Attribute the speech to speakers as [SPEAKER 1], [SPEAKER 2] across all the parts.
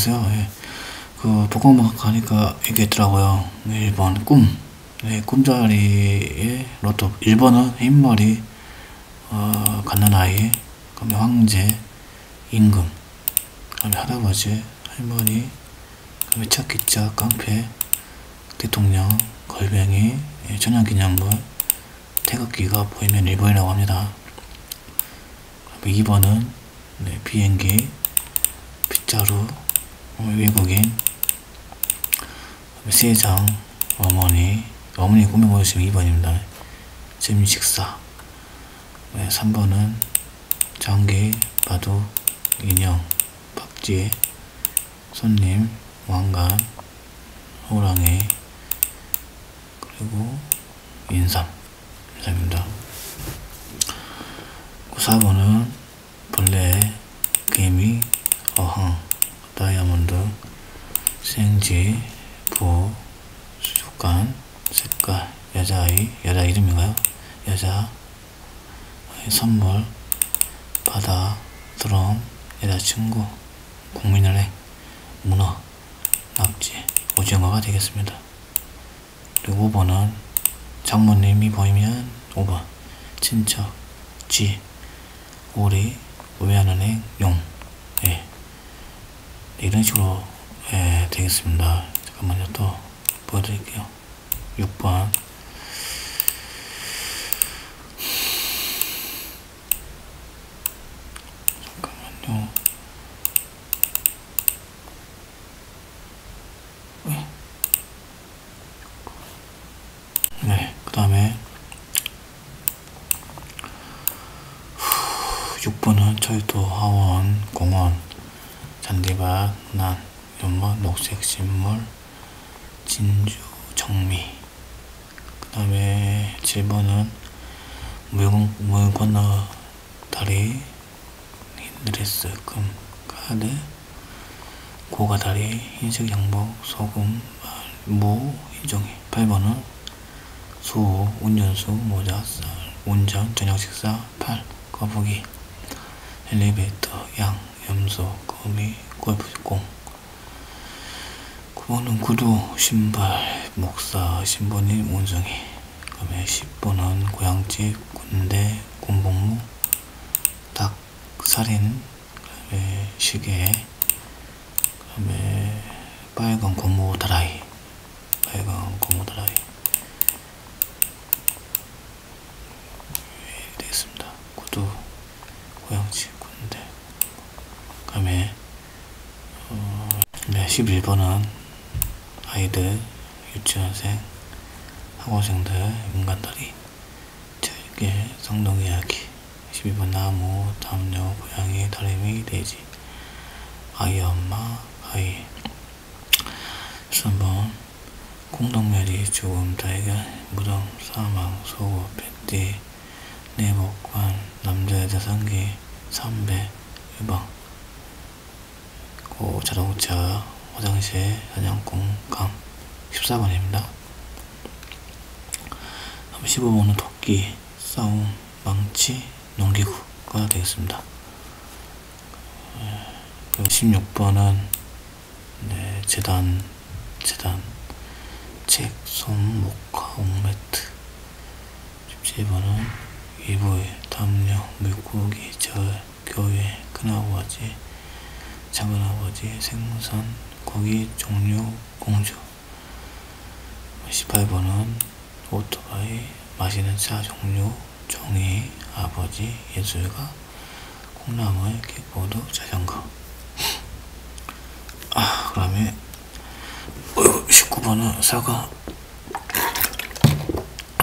[SPEAKER 1] 안녕하세요. 예. 그 복권막 가니까 얘기했더라고요. 1번 꿈. 네, 꿈자리에 로또 1번은 흰머리 어, 갓난아이 그다음에 황제 임금 그다음에 할아버지 할머니 그다음에 차기차 깡패 대통령 걸뱅이 예, 천연기념물 태극기가 보이면 1번이라고 합니다. 그다음에 2번은 네, 비행기 빗자루 어, 외국인 세장 어머니 어머니 꾸며보시면 2번입니다. 점식사 네, 3번은 장기 바둑 인형 박쥐 손님 왕관 호랑이 그리고 인삼 인삼입니다. 4번은 벌레 개미 어항 다이아몬드 생지 부 습관 색깔 여자아이 여자 이름인가요? 여자 선물 바다 드럼 여자친구 국민은행 문어 낙지 오징어가 되겠습니다. 그리고 5번은 장모님이 보이면 5번 친척 쥐 오리 우회하는행 용 예. 이런 식으로 예, 되겠습니다. 잠깐만요 또 보여드릴게요. 6번 잠깐만요. 네, 그 다음에 6번은 저희도 하원, 공원, 잔디밭, 난, 연못, 녹색 식물, 진주, 정미. 그 다음에 7번은 물, 물 건너 다리, 드레스, 금, 카드, 고가 다리, 흰색 양복, 소금, 무, 희종이 8번은 수, 운전수, 모자, 쌀, 운전, 저녁 식사, 팔, 거북이, 엘리베이터, 양, 염소, 거미, 골프공 9번은 구두, 신발, 목사, 신부님, 원숭이. 그 다음에 10번은 고향집, 군대, 군복무, 닭, 살인, 그 다음에 시계 그 다음에 빨간 고무 다라이. 빨간 고무 다라이. 예, 되겠습니다. 구두, 고향집, 군대. 그 다음에 어, 네, 11번은 아이들, 유치원생, 학원생들, 인간다리, 철개, 성동 이야기. 12번 나무, 담요, 고양이, 다리미, 돼지 아이 엄마, 아이. 13번 공동묘지, 죽음, 달걀, 무덤, 사망, 소고, 뱃띠, 내복관, 남자, 여자, 상기, 삼배, 유방. 고 자동차, 화장실, 사냥꾼, 강 14번입니다. 15번은 토끼, 싸움, 망치, 농기구가 되겠습니다. 16번은 네, 재단, 재단, 책, 손, 목화, 옥매트 17번은 이불, 담요, 물고기, 절, 교회, 큰아버지, 작은아버지, 생선, 고기, 종류, 공주 18번은 오토바이, 마시는 차 종류, 종이, 아버지, 예술가, 콩나물, 킥보드, 자전거. 아, 그 다음에 19번은 사과,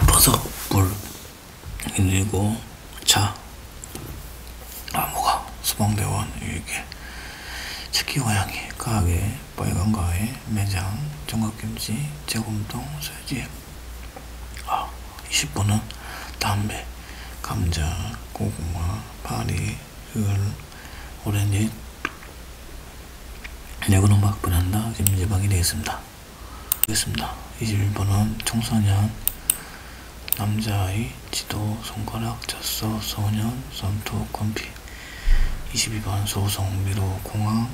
[SPEAKER 1] 버섯, 물. 그리고 차, 나무가, 수방대원, 이게 새끼 고양이, 가게, 빨간 가게, 매장, 정각김치, 제곰동, 쇠지 아, 20번은 담배, 감자, 고구마, 파리, 을, 오렌지, 내구는 막분한다, 김지방이 되겠습니다. 되겠습니다. 21번은 청소년, 남자아이, 지도, 손가락, 젖소, 소년, 손톱, 건피. 22번 소송, 미로, 공항,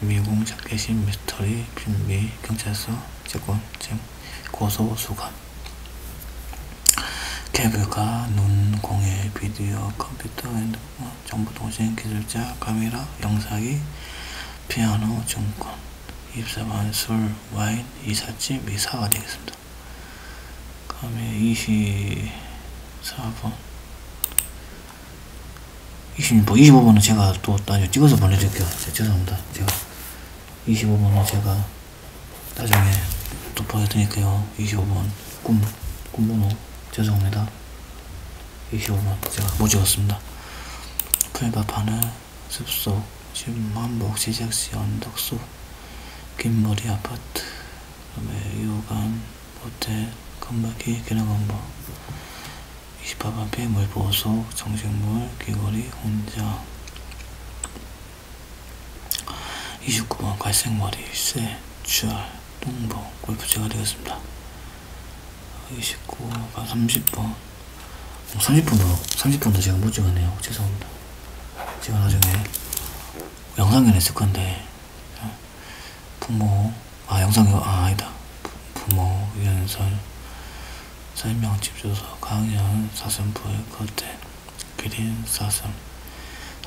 [SPEAKER 1] 미궁 자켓인 미스터리 빌미 경찰서 잼 고소 수감 케이블카 눈 공예 비디오 컴퓨터 핸드폰 정보통신 기술자 카메라 영상이 피아노 증권 24번 술 와인 이삿짐 이사가 되겠습니다 다음에 24번 26번, 25번은 제가 또 나중에 찍어서 보내드릴게요. 제- 죄송합니다. 제가 25번은 제가 나중에 또 보내드릴게요. 25번 꿈, 꿈번호 죄송합니다. 25번 제가 못 찍었습니다. 풀밭하는 숲속 신만복 시작시 언덕숲 긴머리 아파트 그다음에 요감 모텔 건물기 기능건물 28번 폐물 보소 정식물 귀걸이 혼자 29번 갈색머리 쇠 주알 똥보 골프채가 되겠습니다. 29번. 30번 30분도 30분도 제가 못 찍었네요. 죄송합니다. 제가 나중에 영상에 냈을 건데 어, 부모 아 영상이 아 아니다. 부- 부모 연설 설명 집주소 강연 사슴풀 겉에 기린 사슴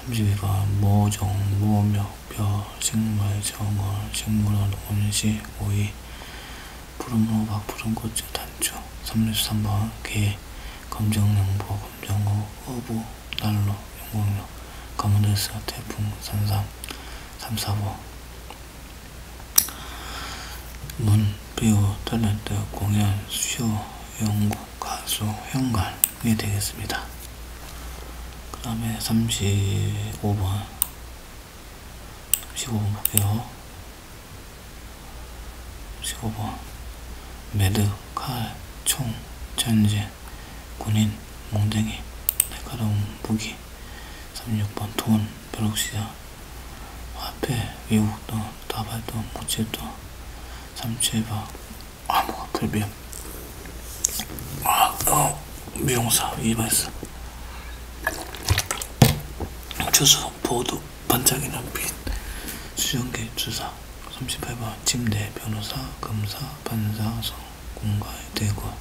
[SPEAKER 1] 32번 모종 모묘 벼 식물 정월 식물원 온시 오이 푸른호박 푸른꽃 단추 33번 개 검정영보 검정호 어부 난로 영공룡 검은들사 태풍 산삼 34번 문, 배우, 탤런트, 공연, 쇼, 연구, 가수, 현관이 되겠습니다. 그 다음에 35번. 15번 볼게요. 15번. 매드, 칼, 총, 전진, 군인, 몽댕이, 날카로운 무기 36번 돈, 벼룩시장, 화폐, 미국돈, 다발돈, 모칠돈 37번 암호가 불변 아, 어, 미용사 이발사 주소 보도 반짝이는 빛 수정기 주사 38번 침대 변호사 검사 판사 성 공갈 대고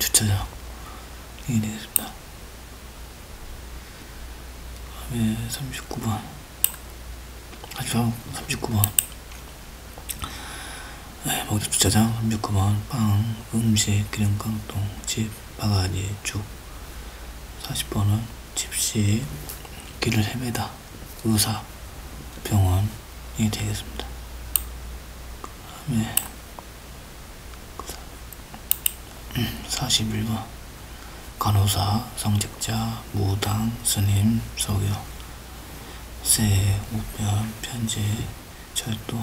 [SPEAKER 1] 주차장. 이 되겠습니다. 다음에 39번. 39번. 네, 먹다 주차장 39번. 빵 음식 기름깡통 집 바가지 죽. 40번은 집시 길을 헤매다 의사 병원이 되겠습니다. 그 다음에 41번 간호사 성직자 무당 스님 서교 새 우편 편지 철도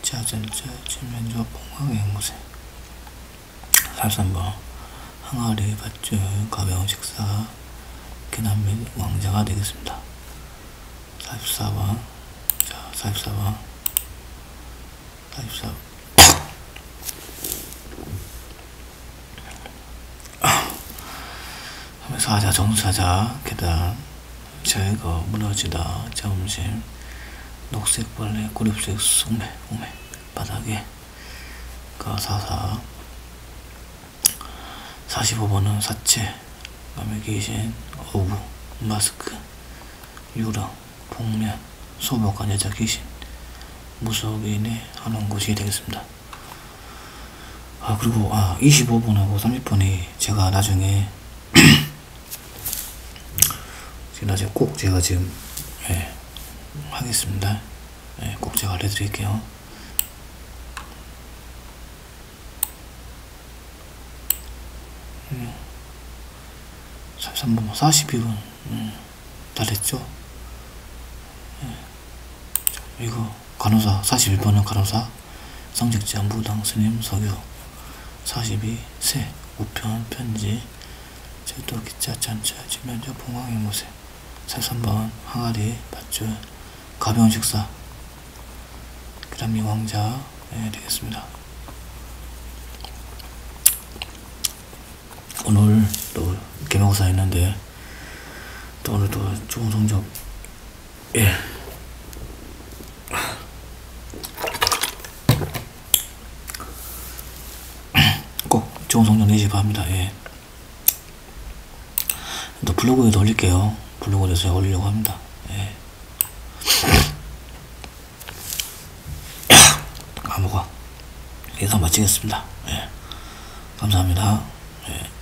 [SPEAKER 1] 자전차 지면조 봉황의 무새 43번 항아리 밧줄 가벼운 식사 및 왕자가 되겠습니다. 44번 자 44번 44 사자 정사자 계단 제거 무너지다 점심 녹색 벌레 구립색 소매 오매 바닥에 가사사. 45번은 사체 남의 귀신 어부 마스크 유령 복면 소복한 여자 귀신 무속인의 하는 곳이 되겠습니다 아 그리고 아 25번하고 30번이 제가 나중에 제가 나중에 꼭 제가 지금 예, 하겠습니다. 예, 꼭 제가 알려드릴게요. 음, 3번 42번 음, 다 됐죠? 예. 이거 간호사 41번은 간호사. 성직자 무당 스님 서교. 42 세. 우편 편지. 절도 기차 전차 지면조 봉황의 모세. 43번 항아리 밧줄. 가벼운 식사. 그다음 이 왕자. 예, 되겠습니다. 오늘 개명사 했는데 또 오늘 또 좋은 성적 예 꼭 좋은 성적 내시 바랍니다. 예. 또 블로그에도 올릴게요 블로그에서 올리려고 합니다 예. 아무가 인사 마치겠습니다 예. 감사합니다 예.